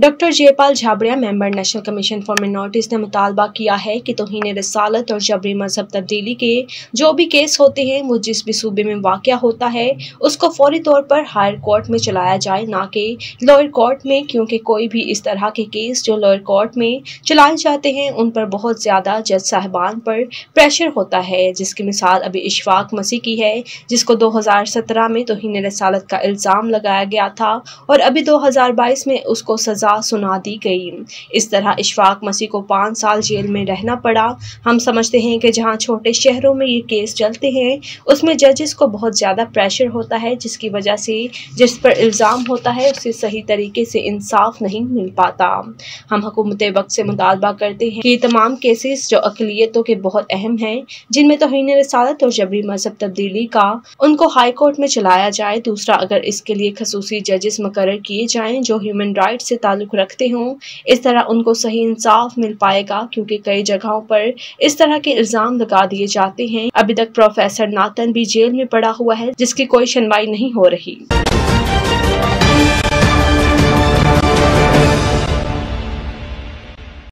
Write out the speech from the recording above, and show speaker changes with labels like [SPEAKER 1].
[SPEAKER 1] Doctor Jaipal Jhabadia, member National Commission for minorities, ने मुतालबा किया है कि तोहन रसालत और जबरी मज़हब तब्दीली के जो भी केस होते हैं, वो जिस भी सूबे में वाक़ होता है, उसको फौरी तौर पर हायर कोर्ट में चलाया जाए, ना कि लोअर कोर्ट में, क्योंकि कोई भी इस तरह के केस जो लोअर कोर्ट में चलाए जाते हैं, उन पर बहुत ज़्यादा जज साहबान पर प्रेशर होता है। जिसकी मिसाल अभी इशफाक मसीह की है, जिसको दो हज़ार सत्रह में तोहन रसालत का इल्ज़ाम लगाया गया था और अभी दो हज़ार बाईस में उसको सज़ा सज़ा सुना दी गई। इस तरह इशफाक मसीह को पाँच साल जेल में रहना पड़ा। हम समझते हैं कि जहाँ छोटे शहरों में ये केस चलते हैं, उसमें जजेस को बहुत ज़्यादा प्रेशर होता है, जिसकी वजह से, जिस पर इल्ज़ाम होता है, उसे सही तरीके से इंसाफ नहीं मिल पाता। हम हुकूमत वक्त से मुतालबा करते हैं कि तमाम केसेस जो अकलीतों के बहुत अहम हैं, जिनमें तोहन रसालत और जबरी मज़हब तब्दीली का, उनको हाई कोर्ट में चलाया जाए। दूसरा, अगर इसके लिए खसूसी जजेस मुकर किए जाएँ, जो ह्यूमन राइट से ताल्लुक़ रखते हों। इस तरह उनको सही इंसाफ मिल पाएगा, क्योंकि कई जगहों पर इस तरह के इल्ज़ाम लगा दिए जाते हैं। अभी तक प्रोफेसर नातन भी जेल में पड़ा हुआ है, जिसकी कोई सुनवाई नहीं हो रही।